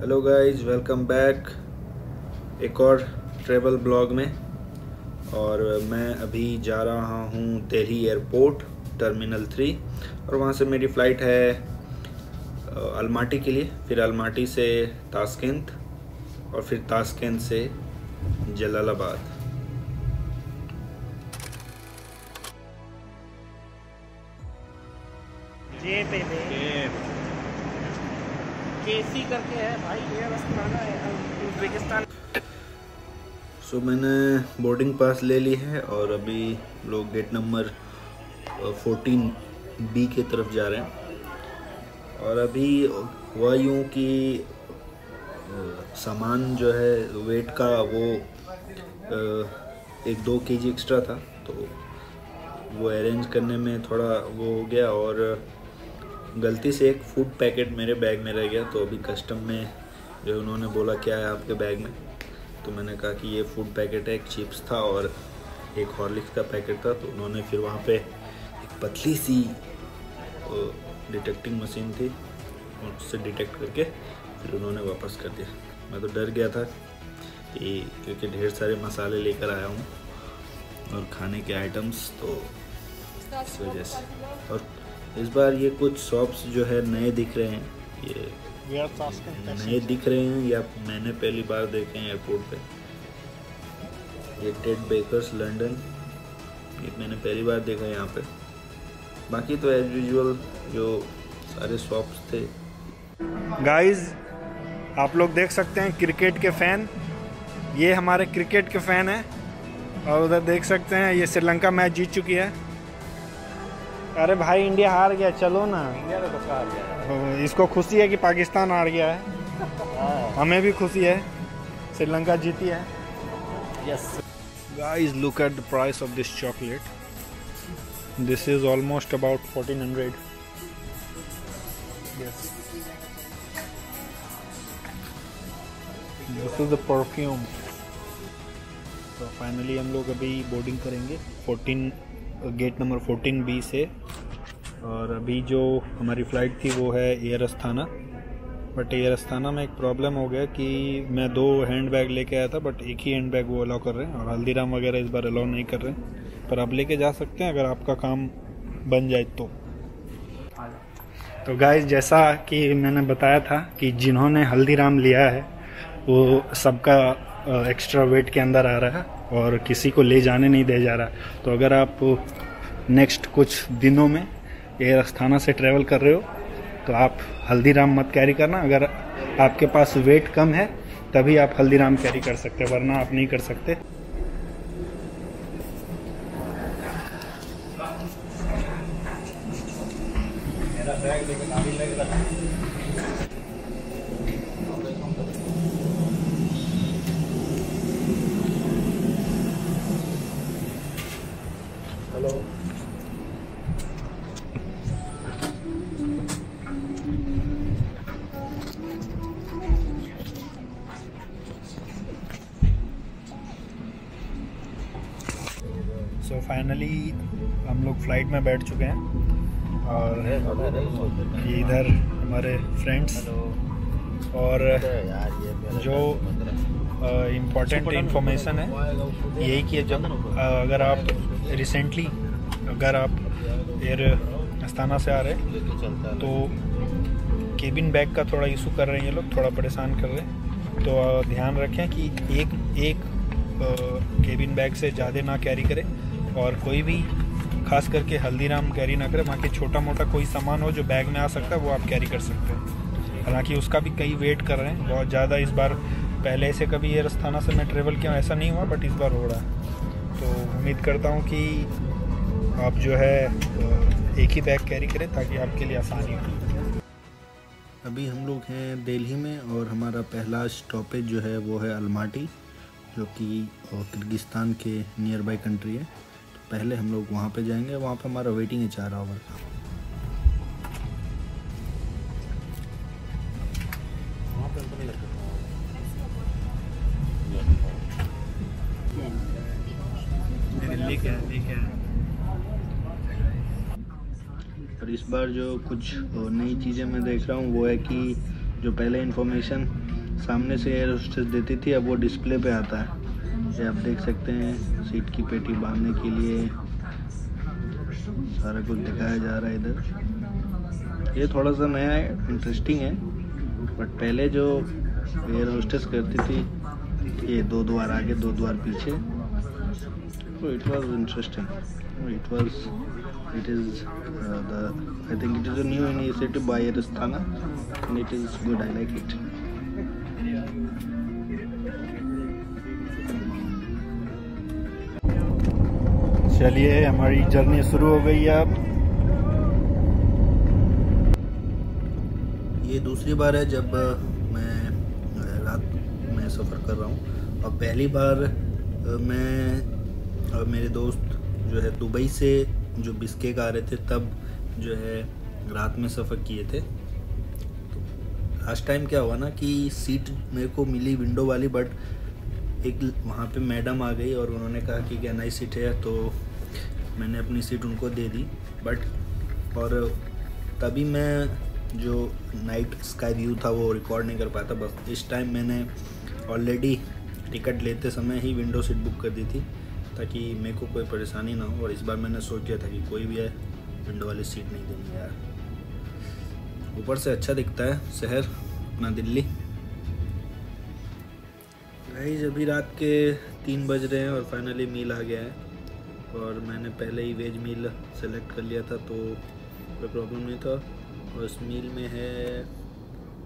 Hello guys welcome back एक और travel blog में। और मैं अभी जा रहा हूँ दिल्ली एयरपोर्ट टर्मिनल थ्री और वहाँ से मेरी फ़्लाइट है अलमाटी के लिए। फिर अलमाटी से ताशकंद और फिर ताशकंद से जलालाबाद जे पे केसी करके है भाई है उज्बेकिस्तान सो मैंने बोर्डिंग पास ले ली है और अभी लोग गेट नंबर 14 बी के तरफ़ जा रहे हैं। और अभी हुआ यूँ कि सामान जो है वेट का वो एक दो केजी एक्स्ट्रा था तो वो अरेंज करने में थोड़ा वो हो गया और गलती से एक फ़ूड पैकेट मेरे बैग में रह गया तो अभी कस्टम में जो उन्होंने बोला, क्या है आपके बैग में? तो मैंने कहा कि ये फ़ूड पैकेट है, एक चिप्स था और एक हॉर्लिक्स का पैकेट था तो उन्होंने फिर वहाँ पे एक पतली सी डिटेक्टिंग मशीन थी, उससे डिटेक्ट करके फिर उन्होंने वापस कर दिया। मैं तो डर गया था कि क्योंकि ढेर सारे मसाले लेकर आया हूँ और खाने के आइटम्स तो इस वजह से। और इस बार ये कुछ शॉप्स जो है नए दिख रहे हैं। ये नए दिख रहे हैं या मैंने पहली बार देखे हैं एयरपोर्ट पे। ये टेड बेकर्स लंदन ये मैंने पहली बार देखा है यहाँ पे। बाकी तो एज यूजल जो सारे शॉप्स थे। गाइस आप लोग देख सकते हैं क्रिकेट के फ़ैन ये हमारे क्रिकेट के फ़ैन हैं। और उधर देख सकते हैं ये श्रीलंका मैच जीत चुकी है। अरे भाई इंडिया हार गया चलो ना। ओ, इसको खुशी है कि पाकिस्तान हार गया है। हमें भी खुशी है श्रीलंका जीती है। Yes guys look at the price of this chocolate. This is almost about 1400 yes. This is the perfume. तो फाइनली हम लोग अभी बोर्डिंग करेंगे। 14 गेट नंबर 14 बी से। और अभी जो हमारी फ़्लाइट थी वो है Air Astana but Air Astana में एक प्रॉब्लम हो गया कि मैं दो हैंड बैग लेके आया था बट एक ही हैंड बैग वो अलाउ कर रहे हैं और हल्दीराम वगैरह इस बार अलाउ नहीं कर रहे हैं। पर आप लेके जा सकते हैं अगर आपका काम बन जाए तो। तो गाइस जैसा कि मैंने बताया था कि जिन्होंने हल्दीराम लिया है, वो सबका एक्स्ट्रा वेट के अंदर आ रहा है और किसी को ले जाने नहीं दे जा रहा। तो अगर आप नेक्स्ट कुछ दिनों में एयर अस्थाना से ट्रैवल कर रहे हो तो आप हल्दीराम मत कैरी करना। अगर आपके पास वेट कम है, तभी आप हल्दीराम कैरी कर सकते वरना आप नहीं कर सकते। सो फाइनली हम लोग फ़्लाइट में बैठ चुके हैं। और ये इधर हमारे फ्रेंड्स और जो इम्पोर्टेंट इंफॉर्मेशन है यही कि जब अगर आप रिसेंटली अगर आप एयर अस्थाना से आ रहे हैं तो केबिन बैग का थोड़ा इशू कर रहे हैं ये लोग थोड़ा परेशान कर रहे हैं। तो ध्यान रखें कि एक एक केबिन बैग से ज़्यादा ना कैरी करें। और कोई भी, खास करके हल्दीराम कैरी ना करें, बाकी छोटा मोटा कोई सामान हो जो बैग में आ सकता है, वो आप कैरी कर सकते हैं। हालाँकि उसका भी कई वेट कर रहे हैं, बहुत ज़्यादा इस बार पहले से कभी एयर अस्थाना से मैं ट्रेवल किया ऐसा नहीं हुआ बट इस बार हो रहा है। तो उम्मीद करता हूँ कि आप जो है एक ही बैग कैरी करें, ताकि आपके लिए आसानी हो। अभी हम लोग हैं दिल्ली में, और हमारा पहला स्टॉपेज जो है, वो है अलमाटी, जो कि किर्गिस्तान के नियर बाई कंट्री है। पहले हम लोग वहाँ पे जाएँगे वहाँ पे हमारा वेटिंग है चार आवर का। और इस बार जो कुछ नई चीज़ें मैं देख रहा हूँ वो है कि जो पहले इन्फॉर्मेशन सामने से एयर होस्टेस देती थी अब वो डिस्प्ले पे आता है। ये आप देख सकते हैं सीट की पेटी बांधने के लिए सारा कुछ दिखाया जा रहा है इधर। ये थोड़ा सा नया है इंटरेस्टिंग है बट पहले जो एयर होस्टेस करती थी ये दो द्वार आगे दो द्वार पीछे तो it was interesting it was it is uh, the I think it is a new initiative by Erasthana and it is good I like चलिए, हमारी जर्नी शुरू हो गई है अब। ये दूसरी बार है जब मैं रात में सफ़र कर रहा हूँ। और पहली बार मैं और मेरे दोस्त जो है दुबई से जो बिस्केक आ रहे थे, तब जो है रात में सफ़र किए थे। तो लास्ट टाइम क्या हुआ ना कि सीट मेरे को मिली विंडो वाली बट एक वहाँ पे मैडम आ गई और उन्होंने कहा कि क्या नई सीट है तो मैंने अपनी सीट उनको दे दी बट और तभी मैं जो नाइट स्काई व्यू था वो रिकॉर्ड नहीं कर पाया था। बस इस टाइम मैंने ऑलरेडी टिकट लेते समय ही विंडो सीट बुक कर दी थी, ताकि मेरे को कोई परेशानी ना हो। और इस बार मैंने सोच लिया था कि कोई भी है विंडो वाली सीट नहीं देनी यार। ऊपर से अच्छा दिखता है, शहर अपना दिल्ली। भाई, अभी रात के तीन बज रहे हैं और फाइनली मील आ गया है। और मैंने पहले ही वेज मील सेलेक्ट कर लिया था तो कोई प्रॉब्लम नहीं था। और इस मील में है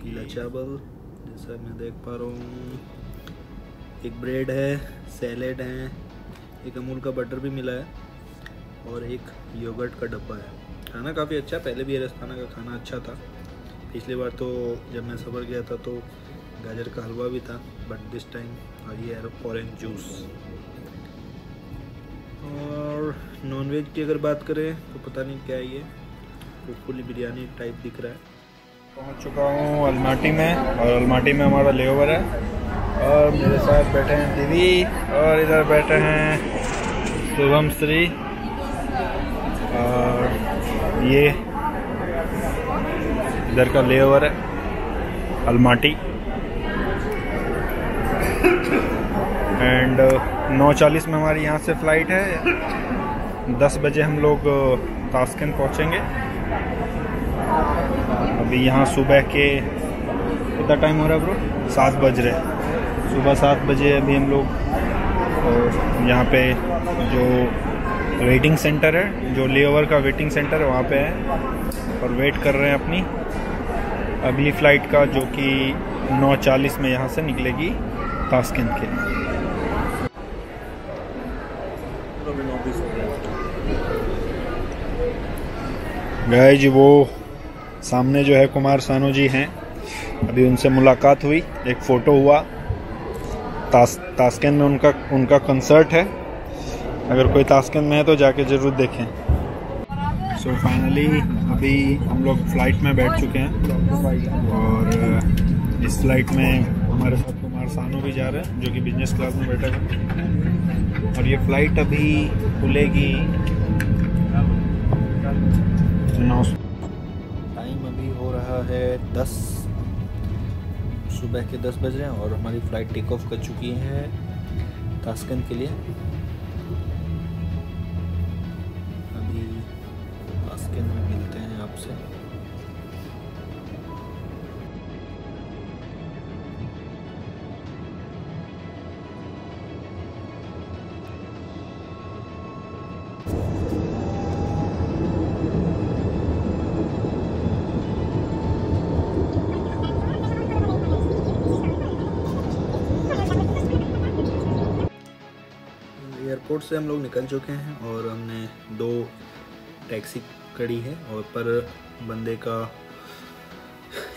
पीला चावल जैसा मैं देख पा रहा हूँ। एक ब्रेड है सैलेड है एक अमूल का बटर भी मिला है और एक योगर्ट का डब्बा है। खाना काफ़ी अच्छा पहले भी राजस्थाना का खाना अच्छा था। पिछली बार तो जब मैं सफ़र गया था तो गाजर का हलवा भी था बट दिस टाइम और ये है ऑरेंज जूस और नॉनवेज की अगर बात करें तो पता नहीं क्या ये फुली बिरयानी टाइप दिख रहा है। पहुँच चुका हूँ अलमाटी में, और अलमाटी में हमारा लेओवर है। और मेरे साथ बैठे हैं दीदी, और इधर बैठे हैं शुभम श्री। और ये इधर का लेओवर है, अलमाटी। एंड नौ चालीस में हमारी यहाँ से फ़्लाइट है। दस बजे हम लोग तास्किन पहुँचेंगे। अभी यहाँ सुबह के, कितना टाइम हो रहा है ब्रो सात बज रहे सुबह सात बजे अभी हम लोग यहाँ पे जो वेटिंग सेंटर है, जो लेओवर का वेटिंग सेंटर है, वहाँ पे है। और वेट कर रहे हैं अपनी। अगली फ़्लाइट का जो कि नौ चालीस में यहाँ से निकलेगी तास्किन के। गए जी वो सामने जो है कुमार सानू जी हैं। अभी उनसे मुलाकात हुई, एक फ़ोटो हुआ। तास, तास्किन में उनका उनका कंसर्ट है। अगर कोई तास्किन में है तो जाके ज़रूर देखें। सो so फाइनली अभी हम लोग फ़्लाइट में बैठ चुके हैं। और इस फ़्लाइट में हमारे साथ कुमार सानू भी जा रहे हैं, जो कि बिज़नेस क्लास में बैठे हैं। और ये फ़्लाइट अभी खुलेगी नौ टाइम अभी हो रहा है दस। सुबह के दस बज रहे हैं और हमारी फ़्लाइट टेक ऑफ़ कर चुकी है तास्कन के लिए। एयरपोर्ट से हम लोग निकल चुके हैं और हमने दो टैक्सी करी है और पर बंदे का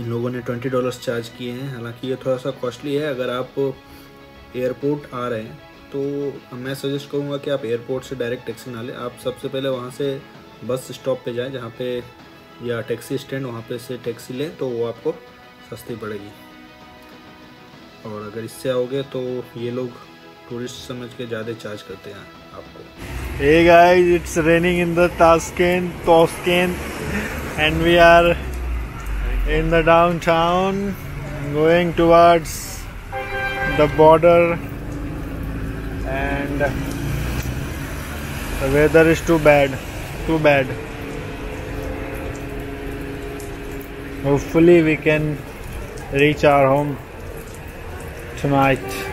इन लोगों ने ट्वेंटी डॉलर्स चार्ज किए हैं। हालाँकि ये थोड़ा सा कॉस्टली है। अगर आप एयरपोर्ट आ रहे हैं तो मैं सजेस्ट करूँगा कि आप एयरपोर्ट से डायरेक्ट टैक्सी ना लें। आप सबसे पहले वहाँ से बस स्टॉप पे जाएँ, जहाँ पे या टैक्सी स्टैंड वहाँ पे से टैक्सी लें तो वो आपको सस्ती पड़ेगी। और अगर इससे आओगे तो ये लोग टूरिस्ट समझ के ज़्यादा चार्ज करते हैं आपको hey guys it's raining in the तोस्केन and we are in the downtown going towards the border and weather is too bad too bad Hopefully we can reach our home tonight.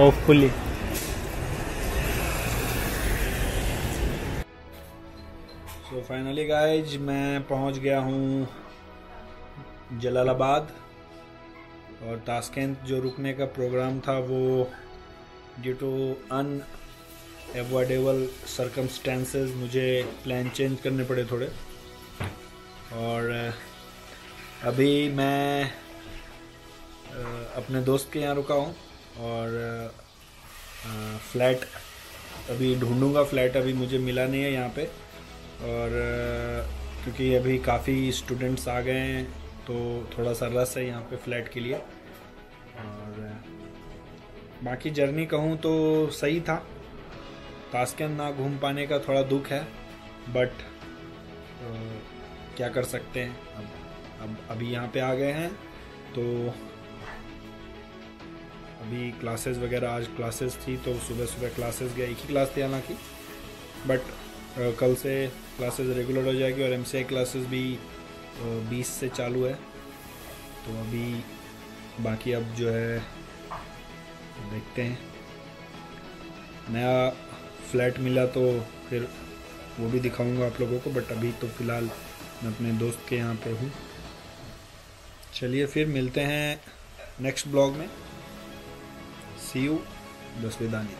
Hopefully. So finally guys मैं पहुँच गया हूँ जलालाबाद और Tashkent जो रुकने का programme था वो due to unavoidable circumstances मुझे प्लान चेंज करने पड़े थोड़े। और, अभी मैं अपने दोस्त के यहाँ रुका हूँ। और फ्लैट अभी ढूंढूँगा, फ्लैट अभी मुझे मिला नहीं है यहाँ पे। और क्योंकि अभी काफ़ी स्टूडेंट्स आ गए हैं तो थोड़ा सा रस है यहाँ पे फ्लैट के लिए। और, बाकी जर्नी कहूँ तो सही था। ताशकंद ना घूम पाने का थोड़ा दुख है, बट तो क्या कर सकते हैं? अब अब, अभी यहाँ पे आ गए हैं तो अभी क्लासेस वगैरह, आज क्लासेस थी तो सुबह सुबह क्लासेस गया, एक ही क्लास थी हालाँकि। बट कल से क्लासेस रेगुलर हो जाएगी और एम सी क्लासेस भी बीस से चालू है। तो अभी बाकी अब जो है देखते हैं। नया फ्लैट मिला तो फिर वो भी दिखाऊँगा आप लोगों को बट अभी तो फ़िलहाल मैं अपने दोस्त के यहाँ पे हूँ। चलिए फिर मिलते हैं नेक्स्ट ब्लॉग में। सी यू दस विदानी